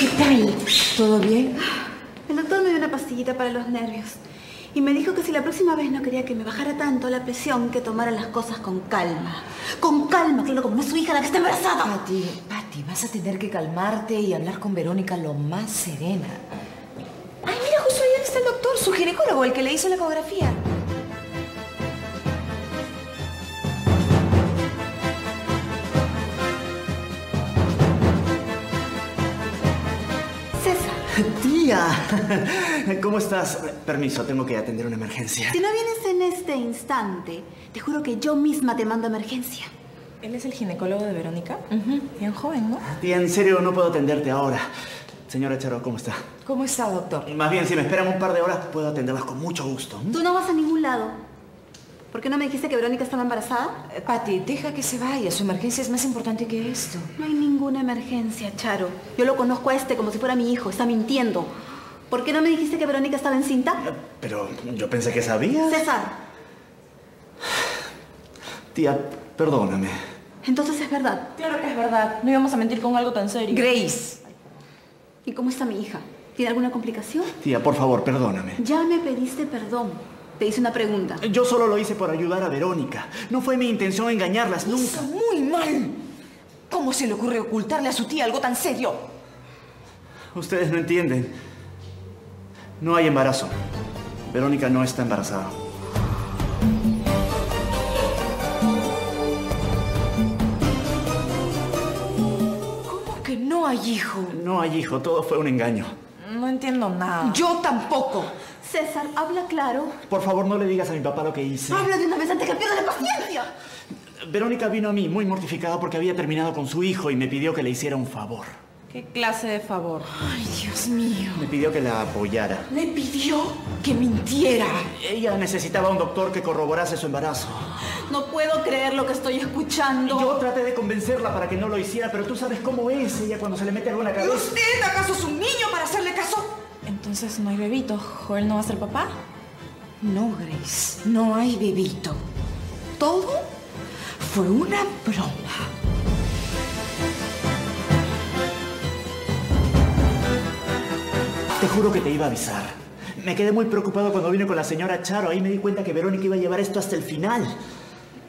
¿qué tal? ¿Todo bien? El doctor me dio una pastillita para los nervios. Y me dijo que si la próxima vez no quería que me bajara tanto la presión, que tomara las cosas con calma. Con calma, claro, como no es su hija la que está embarazada. Pati, Pati, vas a tener que calmarte y hablar con Verónica lo más serena. Ay, mira, justo ahí está el doctor, su ginecólogo, el que le hizo la ecografía. Tía, ¿cómo estás? Permiso, tengo que atender una emergencia. si no vienes en este instante, te juro que yo misma te mando a emergencia. ¿Él es el ginecólogo de Verónica? Bien joven, ¿no? Tía, en serio, no puedo atenderte ahora. Señora Charo, ¿cómo está? ¿Cómo está, doctor? Más bien, si me esperan un par de horas, puedo atenderlas con mucho gusto. Tú no vas a ningún lado. ¿Por qué no me dijiste que Verónica estaba embarazada? Eh, Pati, deja que se vaya. Su emergencia es más importante que esto. No hay ninguna emergencia, Charo. Yo lo conozco a este como si fuera mi hijo. Está mintiendo. ¿Por qué no me dijiste que Verónica estaba encinta? Pero yo pensé que sabías. César, Tía, perdóname. entonces es verdad. Claro que es verdad. No íbamos a mentir con algo tan serio. Grace. ¿Y cómo está mi hija? ¿Tiene alguna complicación? Tía, por favor, perdóname. Ya me pediste perdón. Te hice una pregunta. Yo solo lo hice por ayudar a Verónica. No fue mi intención engañarlas nunca. Hizo muy mal. ¿Cómo se le ocurre ocultarle a su tía algo tan serio? Ustedes no entienden. No hay embarazo. Verónica no está embarazada. ¿Cómo que no hay hijo? No hay hijo, todo fue un engaño. No entiendo nada. Yo tampoco. César, habla claro. Por favor, no le digas a mi papá lo que hice. Habla de una vez antes que pierda la paciencia. Verónica vino a mí muy mortificada porque había terminado con su hijo y me pidió que le hiciera un favor. ¿Qué clase de favor? Ay, Dios mío. Me pidió que la apoyara. Le pidió que mintiera. Ella necesitaba un doctor que corroborase su embarazo. No puedo creer lo que estoy escuchando. Yo traté de convencerla para que no lo hiciera, pero tú sabes cómo es ella cuando se le mete algo en la ¿Y cabeza. usted acaso es un niño para hacerle caso? Entonces no hay bebito. ¿Joel no va a ser papá? No, Grace, no hay bebito. Todo fue una broma. Te juro que te iba a avisar. Me quedé muy preocupado cuando vine con la señora Charo. Ahí me di cuenta que Verónica iba a llevar esto hasta el final.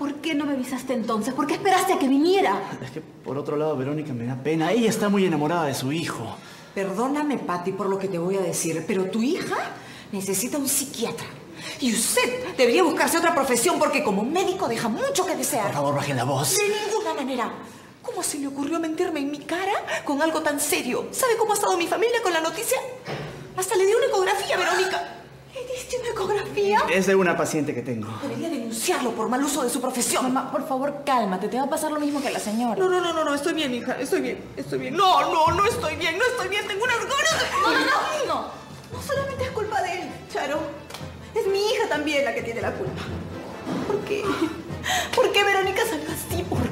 ¿Por qué no me avisaste entonces? ¿Por qué esperaste a que viniera? Es que, por otro lado, Verónica me da pena. Ella está muy enamorada de su hijo. Perdóname, Patty, por lo que te voy a decir, pero tu hija necesita un psiquiatra. Y usted debería buscarse otra profesión porque como médico deja mucho que Por desear. favor, bajen la voz. De ninguna manera. ¿Cómo se le ocurrió mentirme en mi cara con algo tan serio? ¿Sabe cómo ha estado mi familia con la noticia? Hasta le di una ecografía, Verónica. Ecografía? Es de una paciente que tengo. Debería denunciarlo por mal uso de su profesión. Mamá, por favor, cálmate. Te va a pasar lo mismo que a la señora. No, no, no, no, no. Estoy bien, hija. Estoy bien. Estoy bien. No, no, no estoy bien. No estoy bien. Tengo unas ganas de... No, no, no. No, no solamente es culpa de él, Charo. Es mi hija también la que tiene la culpa. ¿Por qué? ¿Por qué Verónica salió así? ¿Por